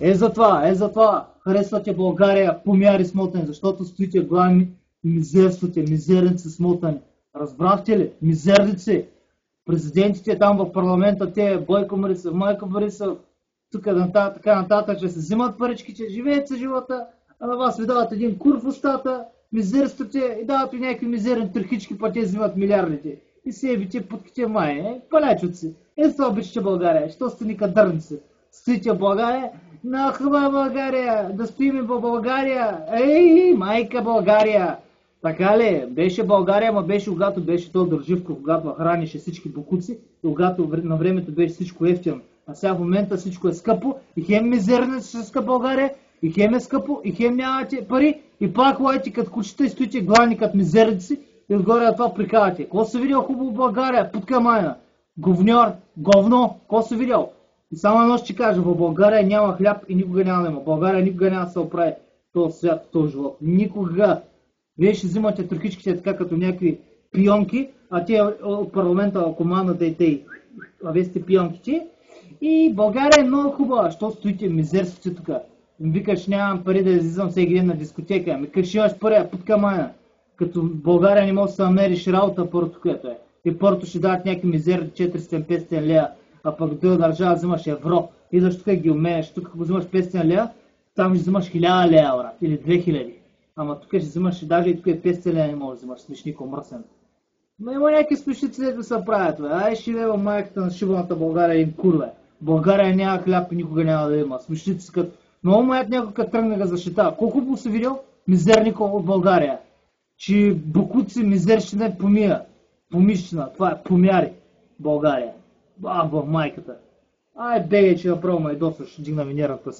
Е за това, е за това. Харесвате България, помяри смотани, защото стоите главни мизерствате, мизерници смотани. Разбрахте ли? Мизерници. Президентите там в парламента, те Бойко Марисов, Майко Борисов, тук нататък, така нататък, че се взимат паричките, живеят се живота, а на вас ви дават един кур в устата, мизерствате и дават ви някакви мизерни тръхички, па те взимат милиардите. И себите, путките май, е, палячуци. Е, това обичате България, що сте ни кадърници. В България, на хубава България, да стоиме в България. Ей, майка България! Така ли? Беше България, ма беше когато беше то Държивко, когато хранише всички бокуци, и когато на времето беше всичко ефтино. А сега в момента всичко е скъпо и хем мизерна скъпа България, и хем е скъпо, и хем нямате пари, и пак лаете като кучета и стоите главни като мизерници и отгоре на това прикавате. Какво се видял хубаво България? Путка майна. Говньор, говно, какво се видял? Само едно ще кажа, в България няма хляб и никога няма да има. България никога няма да се оправи този свят, този живот. Никога. Вие ще взимате тръхичките така като някакви пионки, а те от парламента командата и те, а вие сте пионките. И България е много хубава, що стоите мизерството тук. Викаш, нямам пари да излизам всеки ден на дискотека. Ами как ще имаш пари, под камая? Като България не можеш да намериш работа, първото което е. И първото ще дадат някакви мизерни 400-500 лея, а пък друга държава взимаш евро. И защо тук ги умееш, тук ако взимаш 500 лея, там ще взимаш 1000 лея, брат, или 2000. Ама тук ще взимаш, даже и тук е 500 лея не можеш да взимаш, смешнико мръсен. Но има някакви смешници да се правят, бе. Ай, ще лева майката на шибаната България им курве. България няма хляб и никога няма да има. Смешници като... Много маят някой като тръгна да защитава. Колко му се видял? Мизерников от България. Че букуци мизерщина помия. Помишчина. Това е помяри. България. Bam, buvo Maikita. Ai, beje, čia jo promo įdomus, aš džignami nėra tas